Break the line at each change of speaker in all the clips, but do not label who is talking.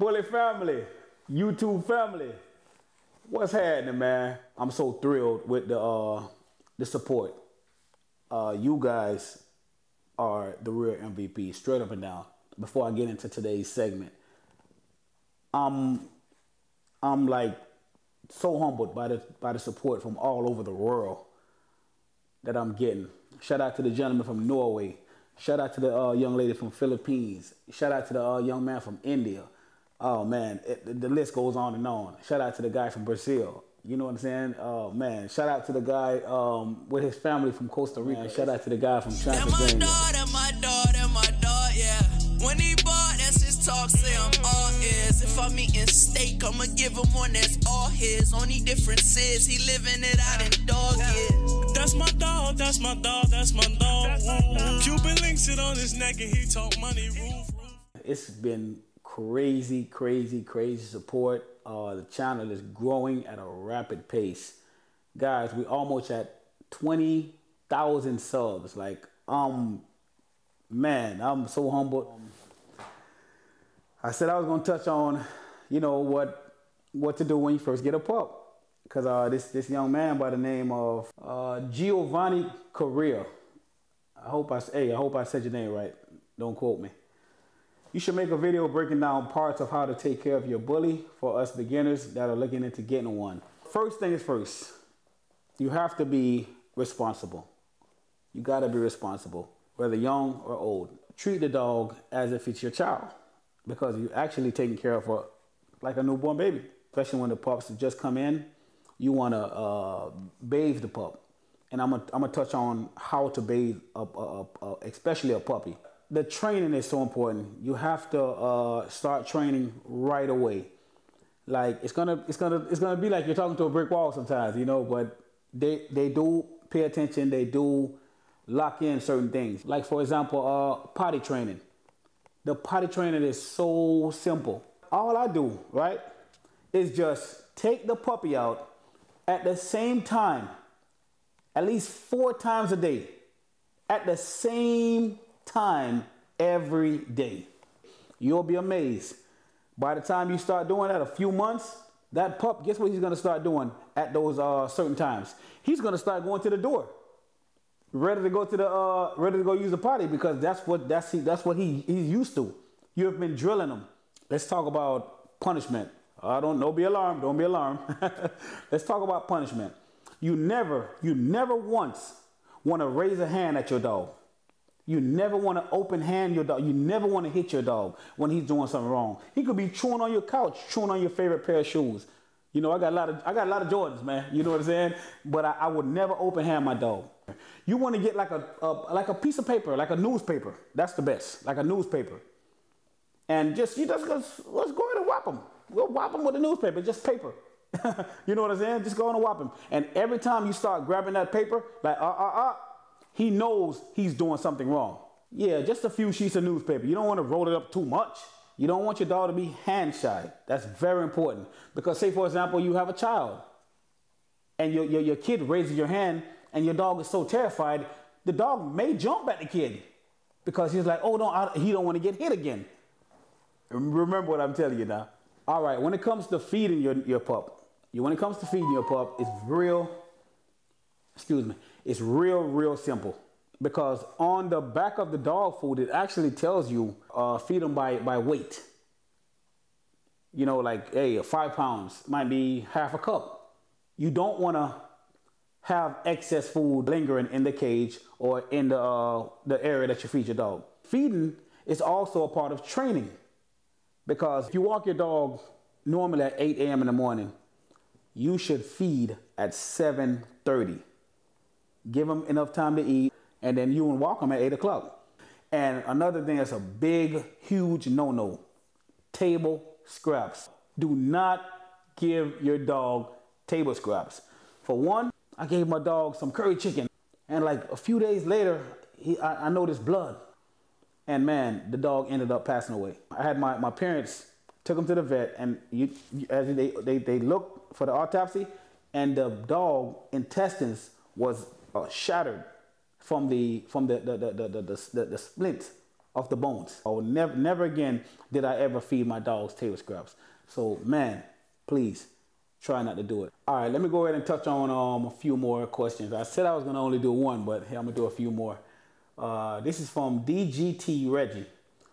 Bully family, YouTube family, what's happening, man? I'm so thrilled with the uh, the support. Uh, you guys are the real MVP, straight up and down. Before I get into today's segment, I'm I'm like so humbled by the by the support from all over the world that I'm getting. Shout out to the gentleman from Norway. Shout out to the uh, young lady from Philippines. Shout out to the uh, young man from India. Oh man, it, the list goes on and on. Shout out to the guy from Brazil. You know what I'm saying? Oh man, shout out to the guy um, with his family from Costa Rica. Shout out to the guy from Transylvania.
My dog, my dog, my dog, yeah. When he bought, that's his talk, say I'm all ears. If I'm eating steak, I'ma give him one that's all his. Only difference is he living it out in dog years.
That's my dog, that's my dog, that's my dog. Cuban links it on his neck and he talk money roof.
It's been crazy, crazy, crazy support. Uh, the channel is growing at a rapid pace. Guys, we almost at 20,000 subs. Like, um, man, I'm so humbled. I said I was gonna touch on, you know, what what to do when you first get a pup. Cause uh, this this young man by the name of uh, Giovanni Correa. I hope I hey I hope I said your name right. Don't quote me. You should make a video breaking down parts of how to take care of your bully for us beginners that are looking into getting one. First thing is first, you have to be responsible. You gotta be responsible, whether young or old. Treat the dog as if it's your child because you're actually taking care of a, like a newborn baby, especially when the pups just come in. You wanna uh, bathe the pup. And I'm gonna, I'm touch on how to bathe, a, a, a, especially a puppy the training is so important. You have to uh, start training right away. Like it's gonna it's gonna it's gonna be like you're talking to a brick wall sometimes, you know. But they they do pay attention. They do lock in certain things. Like for example, uh, potty training. The potty training is so simple. All I do right is just take the puppy out at the same time, at least four times a day, at the same time every day. You'll be amazed. By the time you start doing that, a few months, that pup, guess what he's gonna start doing at those uh, certain times? He's gonna start going to the door, ready to go to the, uh, ready to go use the potty because that's what that's he, that's what he he's used to. You have been drilling him. Let's talk about punishment. I don't know. Be alarmed. Don't be alarmed. Let's talk about punishment. You never, you never once want to raise a hand at your dog. You never want to open hand your dog. You never want to hit your dog when he's doing something wrong. He could be chewing on your couch, chewing on your favorite pair of shoes. You know, I got a lot of I got a lot of Jordans, man. You know what I'm saying? But I, I would never open hand my dog. You want to get like a, a like a piece of paper, like a newspaper. That's the best, like a newspaper. And just you just let's, let's go ahead and whop them. We'll whop them with a newspaper, just paper. you know what I'm saying? Just go on and whop him. And every time you start grabbing that paper, like uh uh uh, he knows he's doing something wrong. Yeah, just a few sheets of newspaper. You don't want to roll it up too much. You don't want your dog to be hand shy. That's very important. Because, say, for example, you have a child and your, your, your kid raises your hand and your dog is so terrified, the dog may jump at the kid because he's like, oh, no, I, he don't want to get hit again. Remember what I'm telling you now. All right, when it comes to feeding your, your pup, you, when it comes to feeding your pup, it's real, excuse me, it's real, real simple because on the back of the dog food, it actually tells you uh, feed them by, by weight. You know, like, hey, five pounds might be half a cup. You don't want to have excess food lingering in the cage or in the, uh, the area that you feed your dog. Feeding is also a part of training because if you walk your dog normally at 8 a.m. in the morning, you should feed at 7.30 give them enough time to eat, and then you walk them at 8 o'clock. And another thing that's a big, huge no no table scraps. Do not give your dog table scraps. For one, I gave my dog some curry chicken, and like a few days later, he, I, I noticed blood. And man, the dog ended up passing away. I had my, my parents took him to the vet, and you, as they, they, they looked for the autopsy, and the dog intestines was uh, shattered from the from the the the the, the, the, off the bones. Oh, never, never again did I ever feed my dogs table scraps. So, man, please try not to do it. All right, let me go ahead and touch on um, a few more questions. I said I was gonna only do one, but hey, I'm gonna do a few more. Uh, this is from DGT Reggie.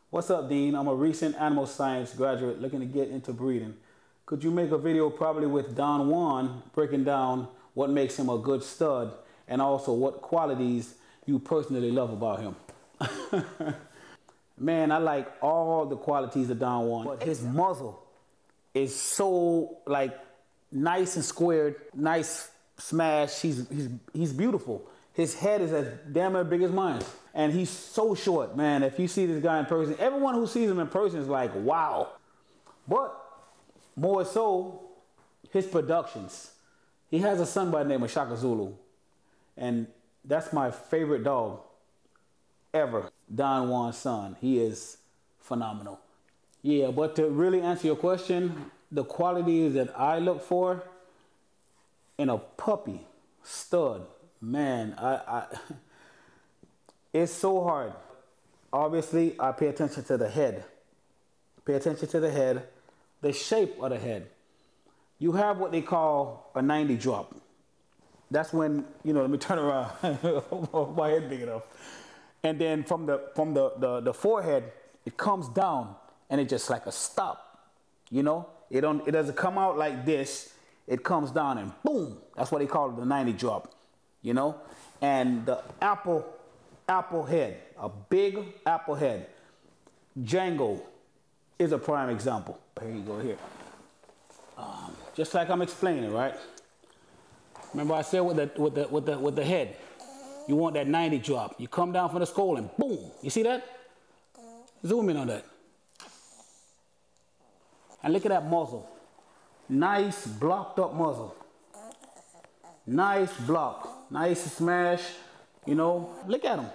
What's up, Dean? I'm a recent animal science graduate looking to get into breeding. Could you make a video probably with Don Juan breaking down what makes him a good stud and also what qualities you personally love about him? Man, I like all the qualities of Don Juan. But his muzzle is so like nice and squared, nice smash. He's he's he's beautiful. His head is as damn near big as mine. And he's so short, man. If you see this guy in person, everyone who sees him in person is like, wow. But more so, his productions. He has a son by the name of Shaka Zulu. And that's my favorite dog ever. Don Juan's son. He is phenomenal. Yeah, but to really answer your question, the qualities that I look for in a puppy, stud, man, I, I it's so hard. Obviously, I pay attention to the head. Pay attention to the head, the shape of the head. You have what they call a 90 drop. That's when, you know, let me turn around. My head big enough. And then from the from the, the, the forehead, it comes down and it just like a stop. You know? It don't it doesn't come out like this. It comes down and boom. That's what they call it, the 90 drop. You know? And the apple apple head, a big apple head. Django is a prime example. Here you go here. Um, just like I'm explaining, right? Remember I said with the with the with the with the head, you want that 90 drop. You come down from the skull and boom. You see that? Zoom in on that. And look at that muzzle. Nice blocked up muzzle. Nice block. Nice smash. You know, look at him.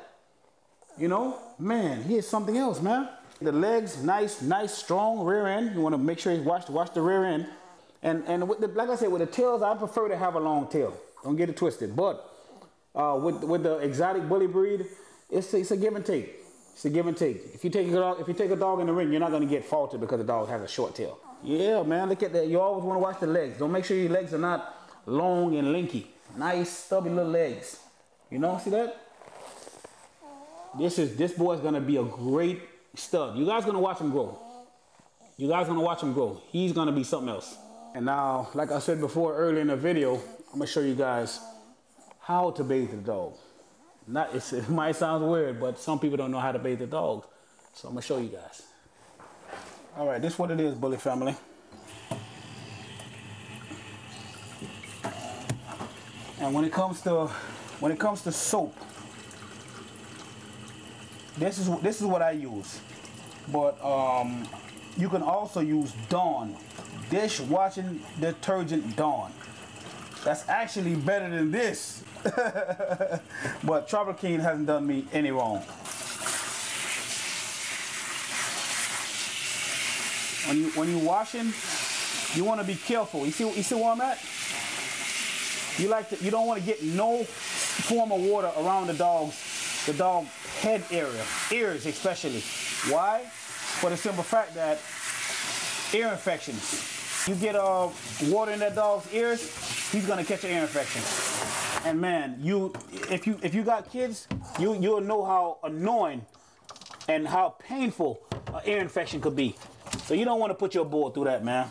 You know, man, he is something else, man. The legs, nice, nice, strong rear end. You want to make sure you watch, watch the rear end. And and with the, like I said, with the tails, I prefer to have a long tail. Don't get it twisted. But uh, with with the exotic bully breed, it's a, it's a give and take. It's a give and take. If you take a dog, if you take a dog in the ring, you're not gonna get faulted because the dog has a short tail. Yeah, man. Look at that. You always want to watch the legs. Don't make sure your legs are not long and linky. Nice stubby little legs. You know, see that? This is this boy's gonna be a great stud. You guys gonna watch him grow. You guys gonna watch him grow. He's gonna be something else. And now, like I said before earlier in the video, I'm gonna show you guys how to bathe the dog. Not it might sound weird, but some people don't know how to bathe the dog. So I'm gonna show you guys. All right, this is what it is, bully family. And when it comes to when it comes to soap, this is this is what I use. But um, you can also use Dawn dishwashing detergent Dawn. That's actually better than this. but TropiClean hasn't done me any wrong. When you when you washing, you want to be careful. You see you see where I'm at? You like to, you don't want to get no form of water around the dog's the dog head area, ears especially. Why? For the simple fact that ear infections. You get uh, water in that dog's ears, he's gonna catch an ear infection. And man, you if you if you got kids, you you'll know how annoying and how painful an ear infection could be. So you don't want to put your boy through that, man.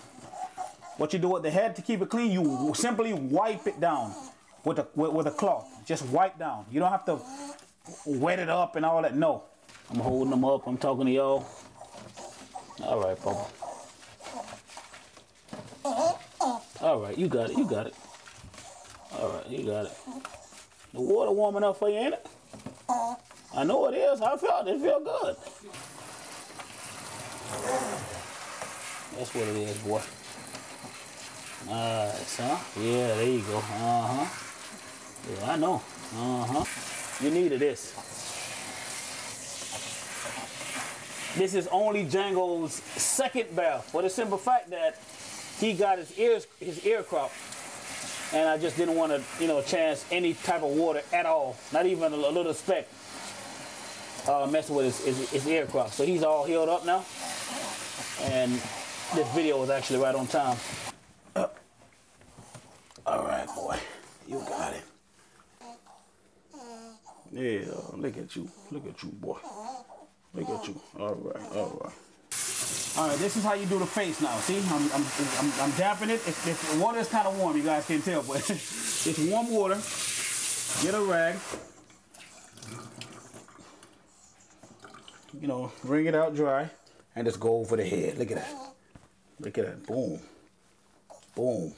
What you do with the head to keep it clean, you simply wipe it down with a with, with a cloth. Just wipe down. You don't have to wet it up and all that. No. I'm holding them up. I'm talking to y'all. All right, Papa. All right, you got it. You got it. All right, you got it. The water warming up for you, ain't it? I know it is. I felt it. It feel good. That's what it is, boy. Nice, huh? Yeah, there you go. Uh-huh. Yeah, I know. Uh-huh. You needed this. This is only Django's second bath for the simple fact that he got his ears, his ear cropped, and I just didn't want to, you know, chance any type of water at all, not even a little speck. uh, messing with his, his, his ear crop. So he's all healed up now. And this video was actually right on time. Uh, all right, boy. You got it. Yeah, look at you. Look at you, boy. Look at you. All right, all right. All right, this is how you do the face now. See, I'm, I'm, I'm, I'm damping it. If, if the water is kind of warm, you guys can tell, but it's warm water. Get a rag. You know, wring it out dry, and just go over the head. Look at that. Look at that. Boom. Boom.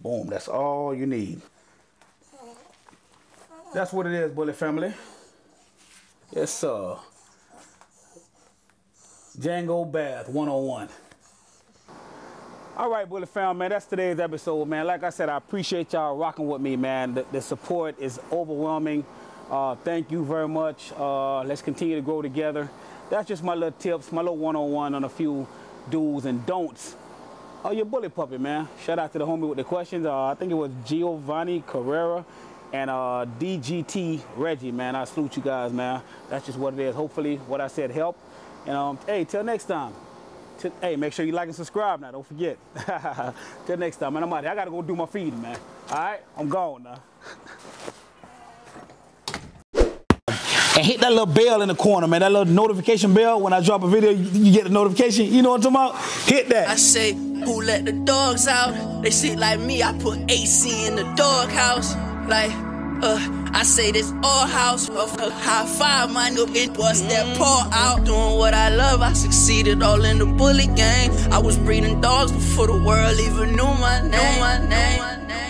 Boom. That's all you need. That's what it is, bully family. Yes, sir. Django Bath 101. All right, Bully Fam, man, that's today's episode, man. Like I said, I appreciate y'all rocking with me, man. The, the support is overwhelming. Uh, thank you very much. Uh, let's continue to grow together. That's just my little tips, my little one-on-one on a few do's and don'ts. Oh, your bully puppy, man. Shout out to the homie with the questions. Uh, I think it was Giovanni Carrera and uh, DGT Reggie, man. I salute you guys, man. That's just what it is. Hopefully, what I said helped. And um, hey, till next time. Till, hey, make sure you like and subscribe now. Don't forget. till next time, man. I'm out here. I gotta go do my feeding, man. All right, I'm gone now. and hit that little bell in the corner, man. That little notification bell. When I drop a video, you, you get the notification. You know what I'm talking about? Hit that.
I say, who let the dogs out? They sit like me, I put AC in the doghouse. Like, uh, I say this all house of high five, my nigga, it bust that paw out. Doing what I love, I succeeded all in the bully game. I was breeding dogs before the world even knew my name. Knew my name.